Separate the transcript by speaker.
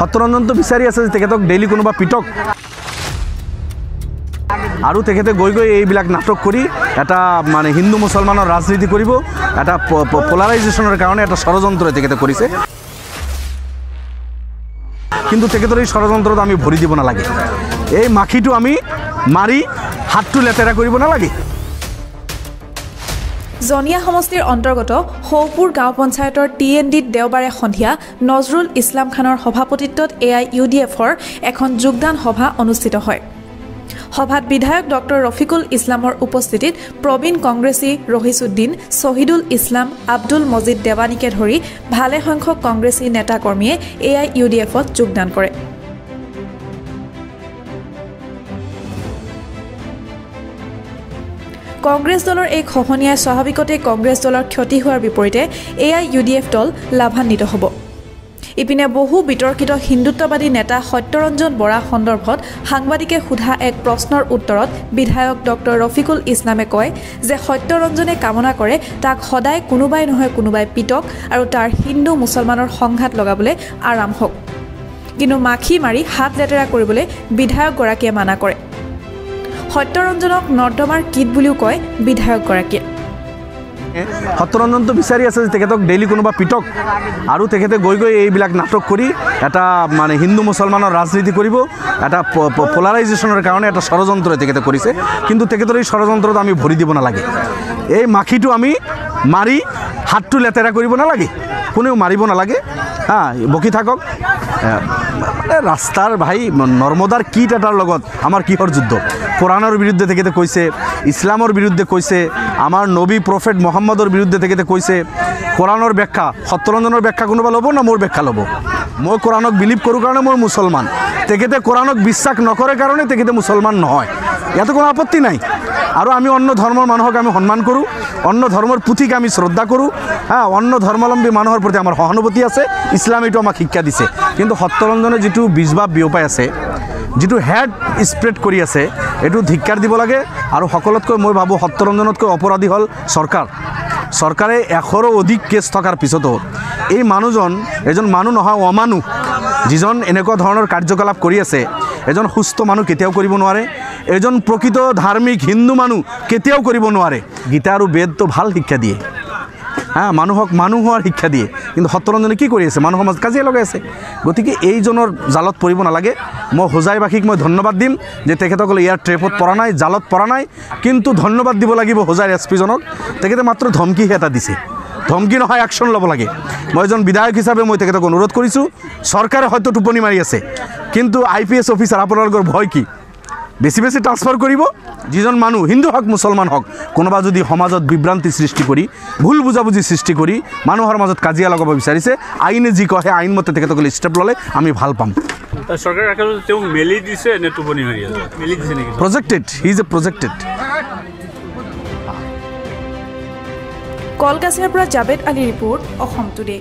Speaker 1: সত্যৰঞ্জনটো বিচাৰি আছে যে তেখেতক ডেইলি কোনোবা পিটক আৰু তেখেতে গৈ গৈ এইবিলাক নাটক কৰি এটা মানে হিন্দু মুছলমানৰ ৰাজনীতি কৰিব, এটা পলাৰাইজেশ্যনৰ কাৰণে এটা ষড়যন্ত্ৰ তেখেতে কৰিছে। কিন্তু তেখেতৰ এই ষড়যন্ত্ৰত আমি ভৰি দিব নালাগে। এই মাখিটো আমি মাৰি হাতটো লেতেৰা কৰিব নালাগে।
Speaker 2: জনীয়া সমষ্টিৰ অন্তৰ্গত সৌপুৰ গাঁও পঞ্চায়তৰ টি এন ডিত দেওবাৰে সন্ধিয়া নজৰুল ইছলাম খানৰ সভাপতিত্বত এ আই ইউ ডি এফৰ এখন যোগদান সভা অনুষ্ঠিত হয়। সভাত বিধায়ক ডক্টৰ ৰফিকুল ইছলামৰ উপস্থিতিত প্ৰবীণ কংগ্ৰেছী ৰহিছুদ্দিন শ্বহীদুল ইছলাম আব্দুল মজিদ দেৱানীকে ধৰি ভালেসংখ্যক কংগ্ৰেছী নেতাকৰ্মীয়ে এ আই ইউ ডি এফত যোগদান কৰে। কংগ্ৰেছ দলৰ এই খহনীয়াই স্বাভাৱিকতে কংগ্ৰেছ দলৰ ক্ষতি হোৱাৰ বিপৰীতে A I U D F দল লাভান্বিত হ'ব। ইপিনে বহু বিতৰ্কিত হিন্দুত্ববাদী নেতা সত্যৰঞ্জন বৰা সন্দৰ্ভত সাংবাদিকে সোধা এক প্ৰশ্নৰ উত্তৰত বিধায়ক ডক্টৰ ৰফিকুল ইছলামে কয় যে সত্যৰঞ্জনে কামনা কৰে তাক সদায় কোনোবাই নহয় কোনোবাই পিটক আৰু তাৰ হিন্দু মুছলমানৰ সংঘাত লগাবলৈ আৰাম হওক। কিন্তু মাখি মাৰি হাত লেতেৰা কৰিবলৈ বিধায়কগৰাকীয়ে মানা কৰে। সত্যৰঞ্জনক নৰ্দমাৰ কীট বুলিও কয় বিধায়কগৰাকীয়ে।
Speaker 1: সত্যৰঞ্জনটো বিচাৰি আছে যে তেখেতক ডেইলি কোনোবা পিটক আৰু তেখেতে গৈ গৈ এইবিলাক নাটক কৰি এটা মানে হিন্দু মুছলমানৰ ৰাজনীতি কৰিব এটা পলাৰাইজেশ্যনৰ কাৰণে এটা ষড়যন্ত্ৰ তেখেতে কৰিছে। কিন্তু তেখেতৰ এই ষড়যন্ত্ৰত আমি ভৰি দিব নালাগে। এই মাখিটো আমি মাৰি হাতটো লেতেৰা কৰিব নালাগে। কোনেও মাৰিব নালাগে। হা বকি থাকক। মানে ৰাস্তাৰ ভাই নৰ্মদাৰ কীট এটাৰ লগত আমাৰ কিহৰ যুদ্ধ? কোৰাণৰ বিৰুদ্ধে তেখেতে কৈছে ইছলামৰ বিৰুদ্ধে কৈছে আমাৰ নবী প্ৰফেট মহম্মদৰ বিৰুদ্ধে তেখেতে কৈছে কোৰাণৰ ব্যাখ্যা সত্যৰঞ্জনৰ ব্যাখ্যা কোনোবা ল'ব না মোৰ ব্যাখ্যা ল'ব? মই কোৰাণক বিলিভ কৰোঁ কাৰণে মই মুছলমান। তেখেতে কোৰাণক বিশ্বাস নকৰে কাৰণে তেখেতে মুছলমান নহয়। ইয়াতে কোনো আপত্তি নাই। আৰু আমি অন্য ধৰ্মৰ মানুহক আমি সন্মান কৰোঁ অন্য ধৰ্মৰ পুথিক আমি শ্ৰদ্ধা কৰোঁ হা অন্য ধৰ্মাৱলম্বী মানুহৰ প্ৰতি আমাৰ সহানুভূতি আছে ইছলাম এইটো আমাক শিক্ষা দিছে। কিন্তু সত্যৰঞ্জনে যিটো বীজভাৱ বিয়পাই আছে যিটো হেড স্প্ৰেড কৰি আছে এইটো ধিক্কাৰ দিব লাগে আৰু সকলোতকৈ মই ভাবোঁ সত্যৰঞ্জনতকৈ অপৰাধী হ'ল চৰকাৰ। চৰকাৰে এশৰো অধিক কেছ থকাৰ পিছতো এই মানুহজন এজন মানুহ নহয় অমানুহ। যিজন এনেকুৱা ধৰণৰ কাৰ্যকলাপ কৰি আছে এজন সুস্থ মানুহ কেতিয়াও কৰিব নোৱাৰে এজন প্ৰকৃত ধাৰ্মিক হিন্দু মানুহ কেতিয়াও কৰিব নোৱাৰে। গীতা আৰু বেদটো ভাল শিক্ষা দিয়ে। হা মানুহক মানুহ হোৱাৰ শিক্ষা দিয়ে। কিন্তু সত্যৰঞ্জনে কি কৰি আছে? মানুহৰ মাজত কাজিয়া লগাই আছে। গতিকে এইজনৰ জালত পৰিব নালাগে। মই হোজাইবাসীক মই ধন্যবাদ দিম যে তেখেতসকলে ইয়াৰ ট্ৰেপত পৰা নাই জালত পৰা নাই কিন্তু ধন্যবাদ দিব লাগিব হোজাইৰ এছ পিজনক। তেখেতে মাত্ৰ ধমকিহে এটা দিছে। ধমকি নহয় একশ্যন ল'ব লাগে। মই এজন বিধায়ক হিচাপে মই তেখেতক অনুৰোধ কৰিছোঁ চৰকাৰে হয়তো টোপনি মাৰি আছে। কিন্তু আই পি এছ অফিচাৰ আপোনালোকৰ ভয় কি? বেছি বেছি ট্ৰান্সফাৰ কৰিব? যিজন মানুহ হিন্দু হওক মুছলমান হওক কোনোবা যদি সমাজত বিভ্ৰান্তি সৃষ্টি কৰি ভুল বুজাবুজি সৃষ্টি কৰি মানুহৰ মাজত কাজিয়া লগাব বিচাৰিছে আইনে যি কয় সেই আইনমতে তেখেতসকলে ষ্টেপ ল'লে আমি ভাল পাম।
Speaker 3: চৰকাৰে তেওঁক মেলি দিছে নে টোপনি মাৰি আছে? মেলি দিছে নেকি?
Speaker 1: Projected he is a projected
Speaker 2: কলকাছিয়াৰ পৰা জাবেদ আলী ৰিপৰ্ট অসম টুডে